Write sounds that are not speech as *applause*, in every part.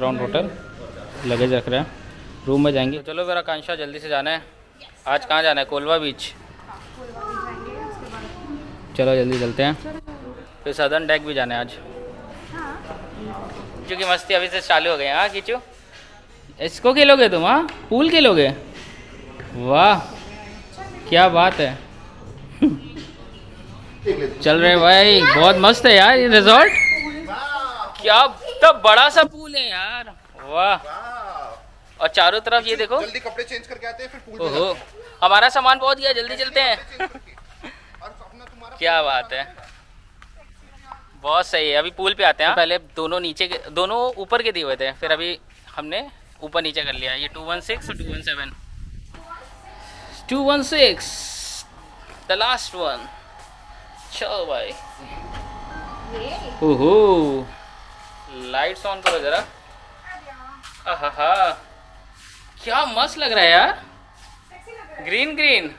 Background hotel luggage रख रहे हैं। रूम में जाएँगे। चलो फिर आकांक्षा, जल्दी से जाना है। आज कहाँ जाना है? कोलवा बीच चलो जल्दी चलते हैं। फिर सदर्न डेक भी जाना है आज। किचू की मस्ती अभी से चालू हो गई हाँ। किचू? इसको खेलोगे तुम हाँ? पूल खेलोगे? वाह, क्या बात है। चल रहे भाई, बहुत मस्त है यार ये रिजॉर्ट क्या तब बड़ा सा पूल है यार। वाह। और चारों तरफ़ ये देखो। जल्दी कपड़े चेंज करके आते हैं फिर पूल ओहो। हमारा सामान पहुँच गया जल्दी चलते हैं। और अपना तुम्हारा क्या बात है। बहुत सही है अभी पूल पे आते हैं। पहले दोनों नीचे के दोनों ऊपर के दिए हुए थे फिर अभी हमने ऊपर नीचे कर लिया। ये टू वन सिक्स और two one seven two one six the last one चलो भाई। ओहो। लाइट्स ऑन करो जरा। क्या मस्त लग रहा है यार। ग्रीन ग्रीन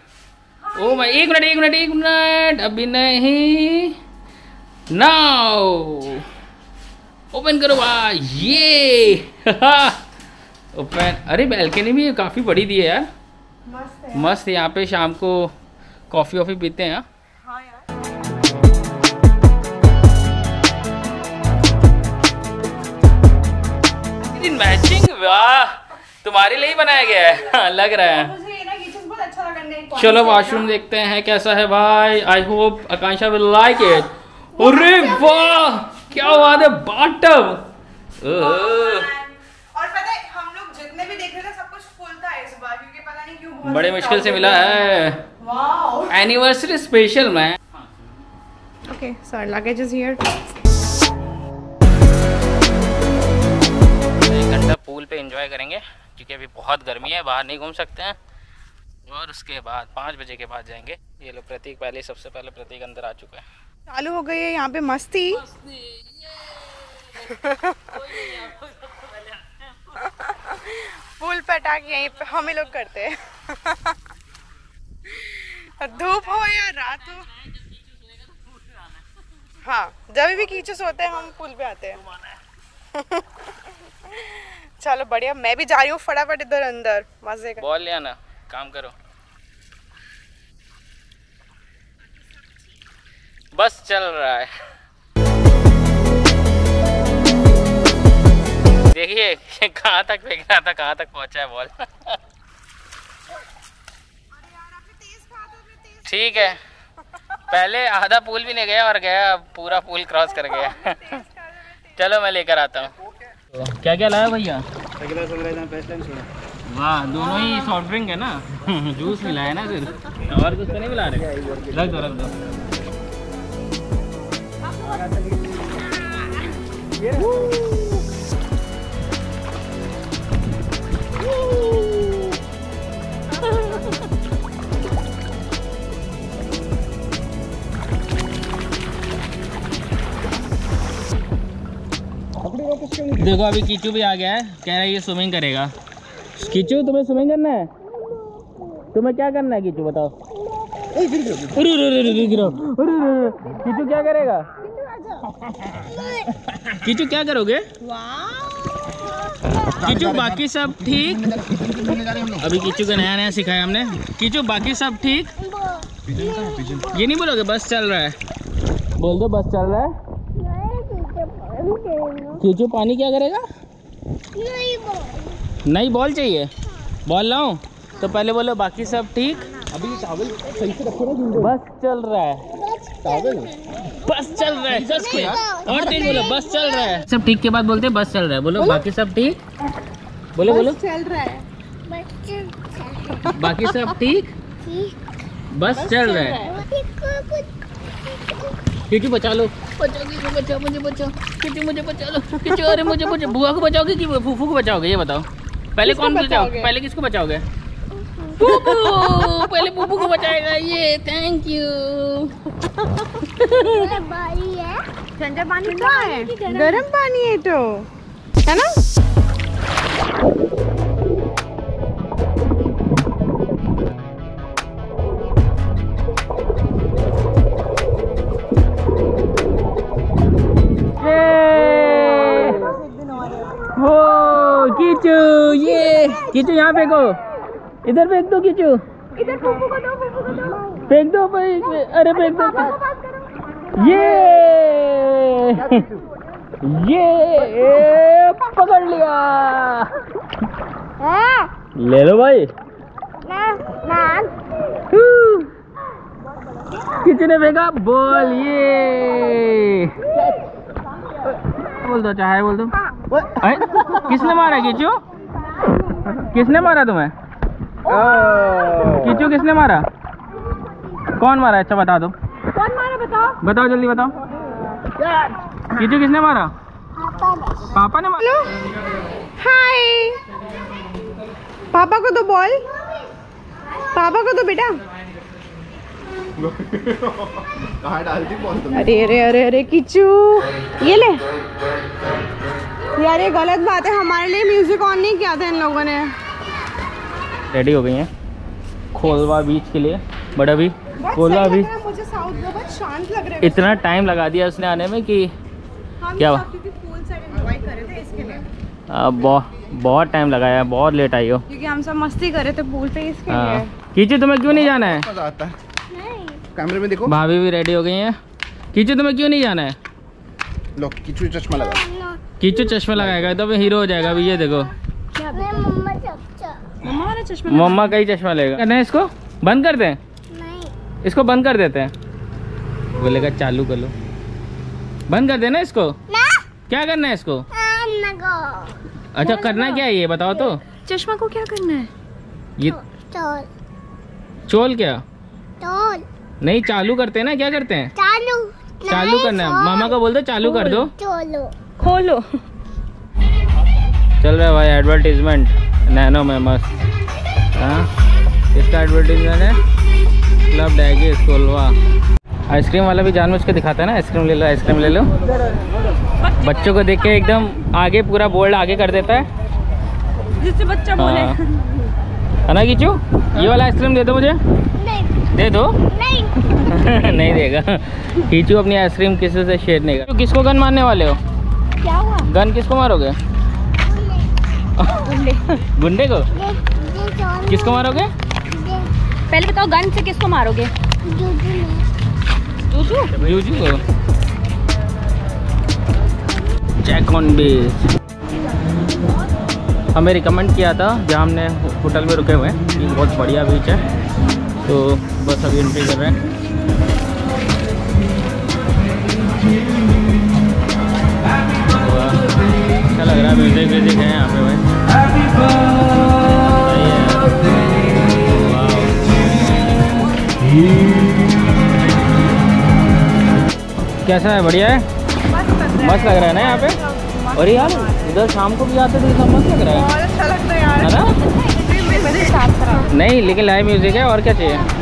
ओ माय एक मिनट एक मिनट एक मिनट। अभी नहीं। नाउ ओपन करो भाई ये। *laughs* ओपन अरे बैल्कनी भी काफ़ी बड़ी दी है यार। मस्त है मस्त यहाँ पे शाम को कॉफ़ी वॉफ़ी पीते हैं हाँ। वाह तुम्हारे लिए ही बनाया गया है। हाँ, लग रहा है। मुझे ये ना ये चीज़ बहुत अच्छा चलो वॉशरूम देखते हैं कैसा है। भाई I hope Akanksha will like it अरे वाह क्या बात है बाटम और पता है हम लोग जितने भी देख रहे थे सब कुछ फुल था इस बार क्योंकि पता नहीं क्यों बहुत बड़े मुश्किल से मिला है। वाओ एनिवर्सरी स्पेशल में okay sir luggage is here pool पे एंजॉय करेंगे क्योंकि अभी बहुत गर्मी है बाहर नहीं घूम सकते हैं। और उसके बाद पाँच बजे के बाद जाएँगे। ये लोग प्रतीक पहले सबसे पहले प्रतीक अंदर आ चुका है। चालू हो गई है यहाँ पे मस्ती। फुल पटाख यहीं पे हम ही लोग करते हैं। धूप हो या रात हो। हाँ। जब भी कीचू सोते हैं हम पुल पे आते हैं। *laughs* चलो बढ़िया मैं भी जा रही हूँ फटाफट इधर अंदर मज़े का बॉल ले आना काम करो। बस चल रहा है। देखिए कहाँ तक फेंक रहा था कहाँ तक पहुँचा है बॉल। ठीक है। पहले आधा पूल भी नहीं गया और गया पूरा पूल क्रॉस कर गया। *laughs* चलो मैं लेकर आता हूँ। क्या क्या लाया भैया वाह दोनों ही सॉफ्ट ड्रिंक है ना? जूस मिला है ना सिर्फ़ और कुछ तो नहीं मिला रहे? रख दो रख दो। देखो अभी कीचू भी आ गया है। कह रहा है ये स्विमिंग करेगा। कीचू तुम्हें स्विमिंग करना है? तुम्हें क्या करना है कीचू बताओ। कीचू क्या करेगा? कीचू क्या करोगे? कीचू बाकी सब ठीक? अभी कीचू को नया नया सिखाया हमने। कीचू बाकी सब ठीक? ये नहीं बोलोगे बस चल रहा है। बोल दो बस चल रहा है। कीचू पानी क्या करेगा? नहीं बॉल। चाहिए? बॉल लाऊं? तो पहले बोलो बाकी सब ठीक? अभी चावल सही से रखो ना बस चल रहा है। चावल? बस चल रहा है और तेज बोलो बस चल रहा है। सब ठीक के बाद बोलते हैं बस चल रहा है। बोलो बाकी सब ठीक? बोलो बोलो। चल रहा है। बाकी सब ठीक? बस चल रहा है। किचू बचा लो। बचाओ बचाओ मुझे बचाओ मुझे बचा लो। किचू अरे मुझे मुझे बुआ को बचाओगे कि फूफू को बचाओगे? ये बताओ। पहले कौन बचाओ बचाओगे? पहले किसको बचाओगे? पहले पुप्पू को बचाएगा ये। थैंक यू ठंडा पानी कहाँ है? गर्म। पानी है तो। है ना? कीचू यहाँ फेंको इधर फेंक दो कीचू इधर फूफू को दो फूफू को दो। फेंक दो भाई। अरे फेंक दो ये ये ए, पकड़ लिया। ले लो भाई। हू। किसी ने फेंका। बॉल ये *laughs* बोल दो चाहे बोल दो। अरे, किसने मारा किचू? किसने मारा तुम्हें? किचू किसने मारा? कौन मारा? अच्छा बता दो। कौन मारा बताओ? बताओ जल्दी बताओ। किचू किसने मारा? पापा ने। मारा? हेलो। हाय। पापा को तो बोल। पापा को तो बेटा। अरे अरे अरे अरे किचू। ये ले। यार ये गलत बात है। हमारे लिए म्यूज़िक ऑन नहीं किया था इन लोगों ने। रेडी हो गई हैं? खोलवा बीच के लिए। बट अभी बहुत खोलवा है मुझे साउथ बहुत शांत लग रहा है। इतना टाइम लगा दिया उसने आने में कि क्या सब हुआ? क्योंकि पूल साइड एंजॉय कर रहे थे इसके लिए। आ, बहुत टाइम लगाया बहुत लेट आई हो। क्योंकि हम सब मस्ती कर रहे थे पूल पे इसके हाँ। लिए। कीचू तुम्हें क्यों नहीं जाना है? मज़ा आता है। कैमरे में देखो। भाभी भी रेडी हो गई हैं। कीचू तुम्हें क्यों नहीं जाना है? लो किचू चश्मा लगा। कीचू चश्मा लगाएगा तो हीरो हो जाएगा अभी ये देखो। मम्मा मम्मा का ही चश्मा लेगा। करना है इसको? बंद कर दें? इसको बंद कर देते हैं। बोलेगा चालू कर लो। बंद कर देना इसको? ना? क्या करना है इसको? अच्छा करना क्या है ये बताओ तो। चश्मा को क्या करना है? ये चोल क्या? चोल। नहीं चालू करते हैं ना क्या करते हैं? चालू। चालू करना है। मामा का बोल दो चालू कर दो। चलो। खोलो। चल रहा है भाई एडवर्टीजमेंट नैनो में मस्त। हाँ? इसका एडवर्टीजमेंट है। क्लब डैगी स्कूलवा आइसक्रीम वाला भी जानबूझ के दिखाता है ना आइसक्रीम ले लो आइसक्रीम ले लो। बच्चों को देख के एकदम आगे पूरा बोर्ड आगे कर देता है। जिससे बच्चा हाँ। है ना किचू ये वाला आइसक्रीम दे दो मुझे। नहीं। दे दो। नहीं। *laughs* नहीं देगा। खींचू अपनी आइसक्रीम किसी से शेयर नहीं कर किसको गन मारने वाले हो? क्या हुआ? गन किसको मारोगे? गुंडे। *laughs* को? किसको मारोगे? पहले बताओ गन से किसको मारोगे? जूजू को। चेक ऑन बेस हमें रिकमेंड किया था जहाँ हमने होटल में रुके हुए हैं। बहुत बढ़िया बीच है। तो बस अभी एंट्री कर रहे हैं। अच्छा लग रहा है म्यूज़िक व्यूजिक है यहाँ पे भाई। कैसा है बढ़िया है? मस्त लग रहा है ना यहाँ पे? और यार इधर शाम को भी आते तो इतना मस्त लग रहा है। बहुत अच्छा लगता है यार। है ना? म्यूज़िक नहीं लेकिन लाइव म्यूज़िक है और क्या चाहिए?